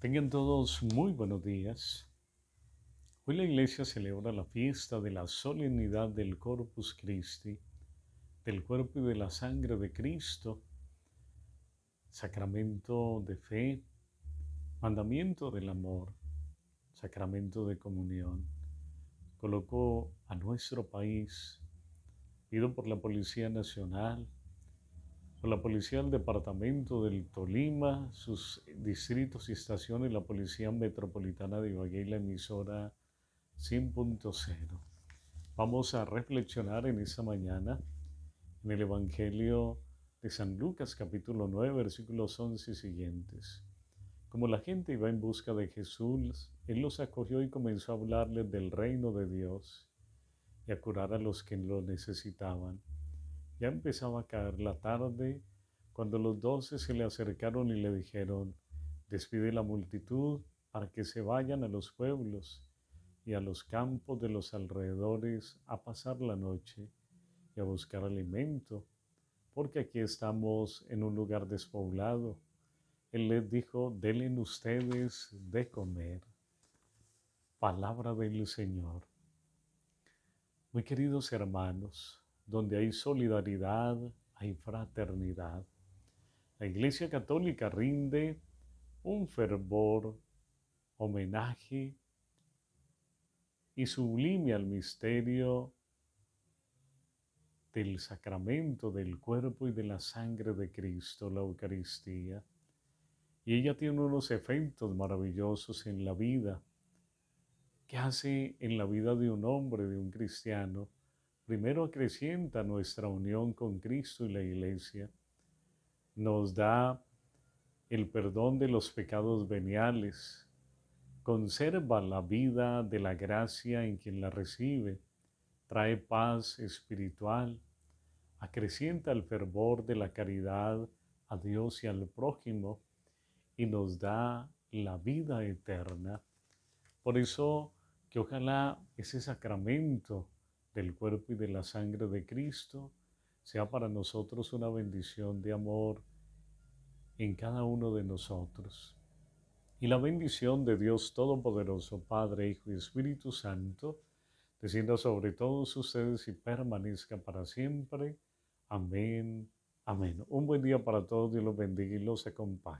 Tengan todos muy buenos días. Hoy la iglesia celebra la fiesta de la solemnidad del Corpus Christi, del cuerpo y de la sangre de Cristo, sacramento de fe, mandamiento del amor, sacramento de comunión. Coloco a nuestro país, pido por la Policía Nacional, la Policía del Departamento del Tolima, sus distritos y estaciones, la Policía Metropolitana de Ibagué y la emisora 100.0. Vamos a reflexionar en esta mañana en el Evangelio de San Lucas capítulo 9 versículos 11 y siguientes. Como la gente iba en busca de Jesús, Él los acogió y comenzó a hablarles del reino de Dios y a curar a los que lo necesitaban. Ya empezaba a caer la tarde cuando los doce se le acercaron y le dijeron, despide la multitud para que se vayan a los pueblos y a los campos de los alrededores a pasar la noche y a buscar alimento, porque aquí estamos en un lugar despoblado. Él les dijo, denle ustedes de comer. Palabra del Señor. Muy queridos hermanos, donde hay solidaridad, hay fraternidad. La Iglesia Católica rinde un fervor, homenaje y sublime al misterio del sacramento del cuerpo y de la sangre de Cristo, la Eucaristía. Y ella tiene unos efectos maravillosos en la vida. que hace en la vida de un hombre, de un cristiano? Primero acrecienta nuestra unión con Cristo y la Iglesia, nos da el perdón de los pecados veniales, conserva la vida de la gracia en quien la recibe, trae paz espiritual, acrecienta el fervor de la caridad a Dios y al prójimo y nos da la vida eterna. Por eso que ojalá ese sacramento del cuerpo y de la sangre de Cristo sea para nosotros una bendición de amor en cada uno de nosotros. Y la bendición de Dios Todopoderoso, Padre, Hijo y Espíritu Santo, descienda sobre todos ustedes y permanezca para siempre. Amén. Amén. Un buen día para todos. Dios los bendiga y los acompañe.